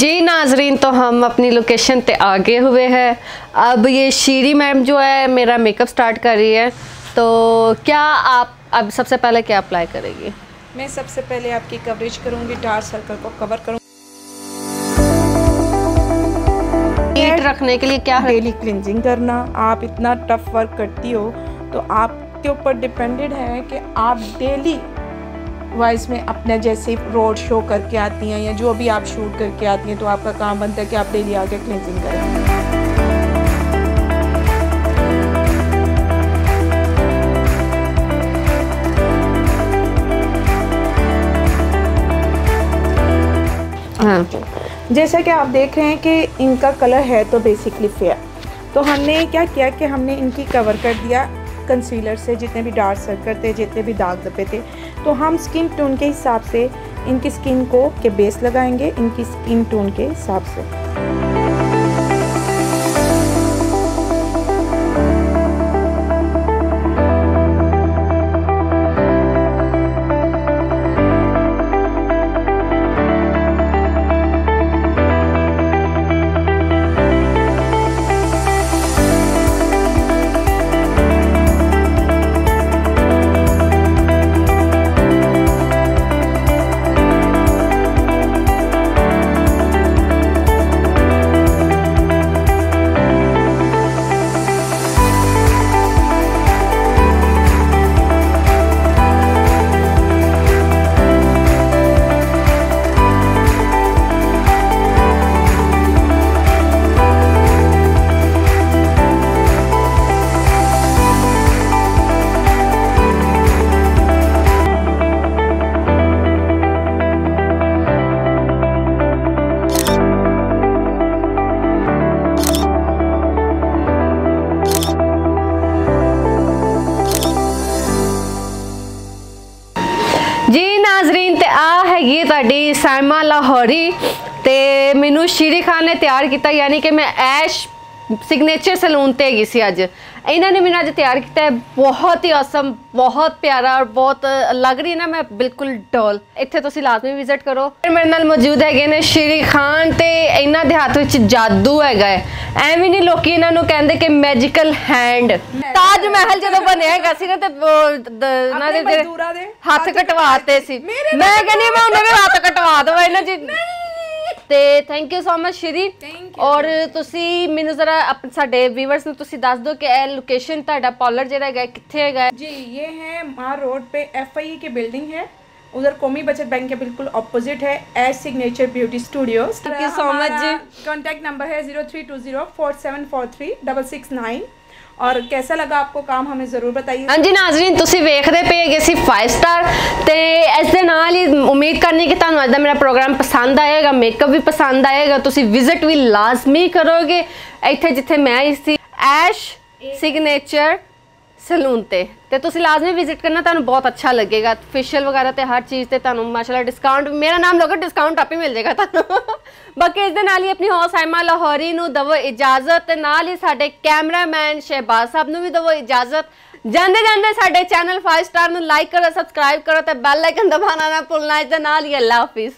जी नाजरीन तो हम अपनी लोकेशन पे आगे हुए हैं। अब ये शीरी मैम जो है मेरा मेकअप स्टार्ट कर रही है। तो क्या आप अब सबसे पहले क्या अप्लाई करेगी? मैं सबसे पहले आपकी कवरेज करूँगी डार्क सर्कल को कवर करूँगी। हीट रखने के लिए क्या डेली क्लिनजिंग करना आप इतना टफ वर्क करती हो तो आपके ऊपर डिपेंडेड है कि आप डेली वाइज में अपने जैसे रोड शो करके आती हैं या जो भी आप शूट करके आती हैं तो आपका काम बनता है कि आप डेली आके क्लिनजिंग करें। हाँ। जैसा कि आप देख रहे हैं कि इनका कलर है तो बेसिकली फेयर तो हमने क्या किया कि हमने इनकी कवर कर दिया। कंसीलर से जितने भी डार्क सर्कल थे, जितने भी दाग धब्बे थे तो हम स्किन टोन के हिसाब से इनकी स्किन को के बेस लगाएँगे, इनकी स्किन टोन के हिसाब से। ਹੈਗੀ ਤੁਹਾਡੀ ਸਾਇਮਾ ਲਾਹੌਰੀ ਤੇ ਮੈਨੂੰ ਸ਼ੀਰੀ ਖਾਨ ਨੇ ਤਿਆਰ ਕੀਤਾ, ਯਾਨੀ ਕਿ ਮੈਂ ਐਸ਼ ਸਿਗਨੇਚਰ ਸਲੂਨ ਤੇ ਹੈਗੀ ਸੀ ਅੱਜ। ਇਹਨਾਂ ਨੇ ਮੈਨੂੰ ਅੱਜ ਤਿਆਰ ਕੀਤਾ ਹੈ। ਬਹੁਤ ਹੀ ਆਸਮ ਬਹੁਤ ਪਿਆਰਾ ਔਰ ਬਹੁਤ ਲੱਗ ਰਹੀ ਹੈ ਨਾ ਮੈਂ ਬਿਲਕੁਲ ਡੋਲ। ਇੱਥੇ ਤੁਸੀਂ ਲਾਜ਼ਮੀ ਵਿਜ਼ਿਟ ਕਰੋ। ਫਿਰ ਮੇਰੇ ਨਾਲ ਮੌਜੂਦ ਹੈਗੇ ਨੇ ਸ਼ੀਰੀ ਖਾਨ ਤੇ ਇਹਨਾਂ ਦੇ ਹੱਥ ਵਿੱਚ ਜਾਦੂ ਹੈਗਾ ਹੈ। ਐਵੇਂ ਨਹੀਂ ਲੋਕੀ ਇਹਨਾਂ ਨੂੰ ਕਹਿੰਦੇ ਕਿ ਮੈਜੀਕਲ ਹੈਂਡ ਤਾਜ ਮਹਿਲ ਜਦੋਂ ਬਣਿਆ ਹੈਗਾ ਸੀ ਨਾ ਤੇ ਉਹ ਦ- ਹੱਥ ਕਟਵਾਤੇ ਸੀ। ਮੈਂ ਕਹਿੰਦੀ ਮੈਂ ਉਹਨਾਂ ਦੇ ਹੱਥ ਕਟਵਾ ਦਵਾਂ ਇਹਨਾਂ ਜੀ ਤੇ thank you so much Shri Thank ਔਰ ਤੁਸੀਂ ਮੈਨੂੰ ਜ਼ਰਾ ਆਪ- ਸਾਡੇ ਵੀਵਰਸ ਨੂੰ ਤੁਸੀਂ ਦੱਸ ਦਿਓ ਕਿ ਇਹ ਲੋਕੇਸ਼ਨ ਤੁਹਾਡਾ ਪਾਰਲਰ ਜਿਹੜਾ ਹੈਗਾ ਇਹ ਕਿੱਥੇ ਹੈਗਾ ਹੈ? जी ये है मार रोड पे एफ की बिल्डिंग है उधर कौमी बचत बैंक के बिल्कुल ऑपोजिट है S signature beauty studio Thank you so much ji. Contact number है zero three two zero four seven four three double six nine ਔਰ ਕਿਹਦਾ ਲੱਗਾ ਆਪਕੋ ਕੰਮ ਹਮੇ ਜ਼ਰੂਰ ਬਤਾਈਏ ਹਾਂਜੀ ਨਾਜ਼ਰੀਨ ਤੁਸੀਂ ਵੇਖਦੇ ਪਏਗੇ ਸੀ 5 ਸਟਾਰ ਤੇ ਇਸ ਦੇ ਨਾਲ ਹੀ ਉਮੀਦ ਕਰਨੀ ਕਿ ਤੁਹਾਨੂੰ ਅੱਜ ਦਾ ਮੇਰਾ ਪ੍ਰੋਗਰਾਮ ਪਸੰਦ ਆਏਗਾ ਮੇਕਅਪ ਵੀ ਪਸੰਦ ਆਏਗਾ ਤੁਸੀਂ ਵਿਜ਼ਿਟ ਵੀ ਲਾਜ਼ਮੀ ਕਰੋਗੇ ਇੱਥੇ ਜਿੱਥੇ ਮੈਂ ਸੀ ਐਸ਼ ਸਿਗਨੇਚਰ ਸਲੂਨ ਤੇ। ਤੇ ਤੁਸੀਂ ਲਾਜ਼ਮੀ ਵਿਜ਼ਿਟ ਕਰਨਾ ਤੁਹਾਨੂੰ ਬਹੁਤ ਅੱਛਾ ਲੱਗੇਗਾ। ਫੇਸ਼ੀਅਲ ਵਗੈਰਾ ਤੇ ਹਰ ਚੀਜ਼ ਤੇ ਤੁਹਾਨੂੰ ਮਾਸ਼ਾਅੱਲਾ ਡਿਸਕਾਊਂਟ ਮੇਰਾ ਨਾਮ ਲੋਗੇ ਡਿਸਕਾਊਂਟ ਆਪੇ ਮਿਲ ਜਾਏਗਾ ਤੁਹਾਨੂੰ। ਬਾਕੀ ਇਸ ਦੇ ਨਾਲ ਹੀ ਆਪਣੀ ਹੌਸ ਸਾਇਮਾ ਲਾਹੌਰੀ ਨੂੰ ਦਵੋ ਇਜਾਜ਼ਤ। ਤੇ ਨਾਲ ਹੀ ਸਾਡੇ ਕੈਮਰਾਮੈਨ ਸ਼ਹਿਬਾਜ਼ ਸਾਹਿਬ ਨੂੰ ਵੀ ਦਵੋ ਇਜਾਜ਼ਤ। ਜਾਂਦੇ ਜਾਂਦੇ ਸਾਡੇ ਚੈਨਲ 5 ਸਟਾਰ ਨੂੰ ਲਾਈਕ ਕਰੋ ਸਬਸਕ੍ਰਾਈਬ ਕਰੋ ਤੇ ਬੈਲ ਆਈਕਨ ਦਬਾਉਣਾ ਨਾ ਭੁੱਲਣਾ। ਇਸ ਦੇ ਨਾਲ ਹੀ ਅੱਲਾ ਹਾਫਿਜ਼।